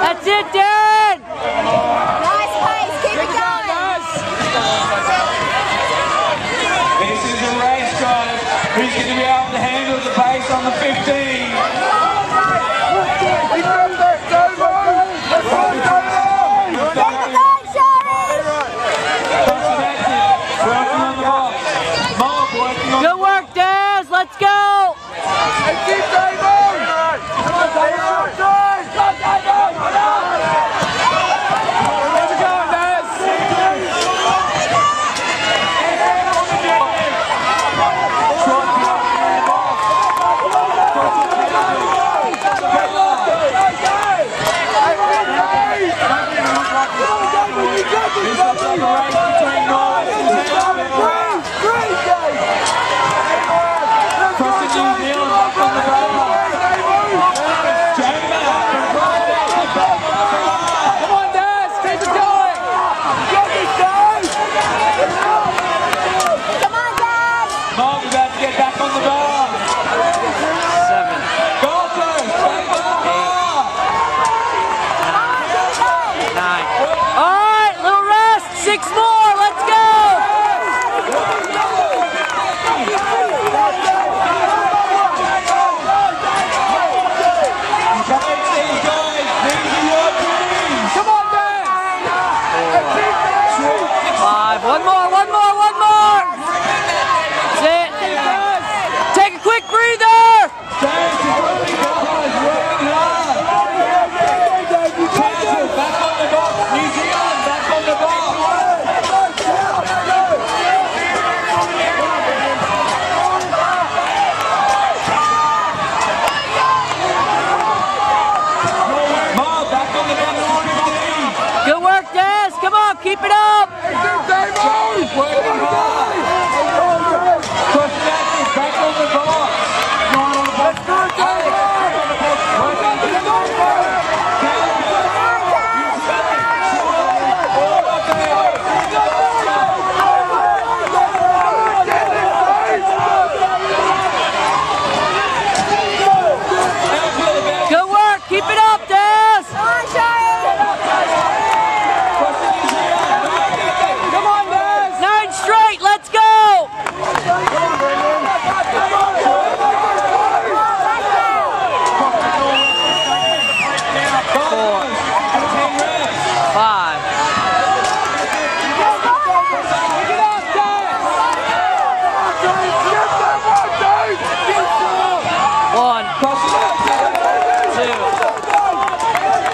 That's it, Dave.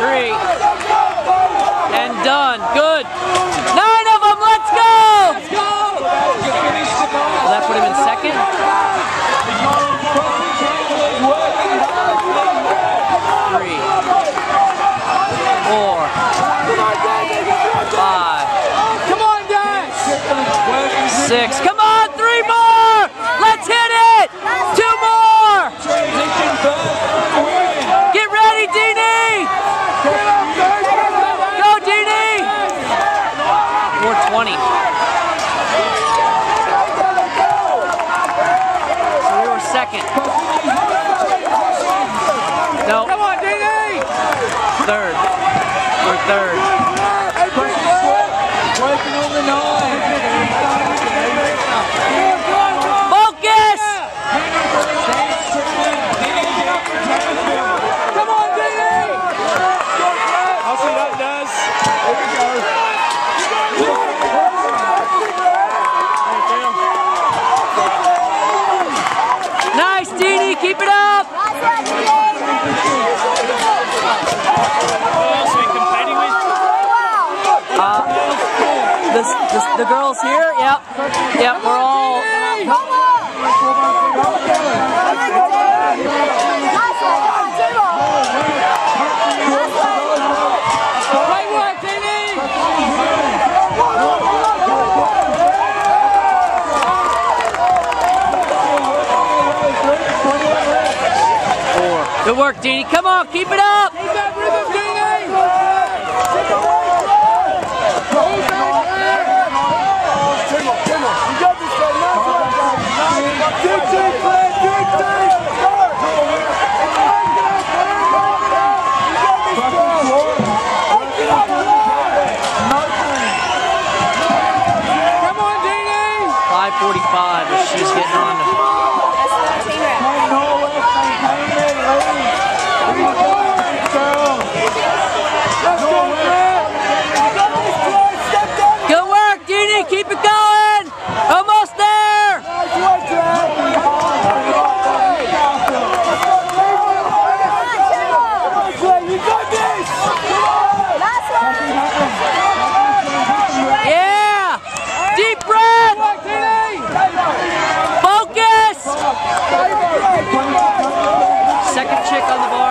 three. And done. Good. Nine of them. Let's go. Let's that put him in second? Three. Four. Five. Come on, Dad. Six. Come 420. So we were second. No. Come on, DD! Third. We're third. Breaking on nine. here. Yep. Yep, we're all. Good work, Dee. Come on, keep it up. chick on the ball.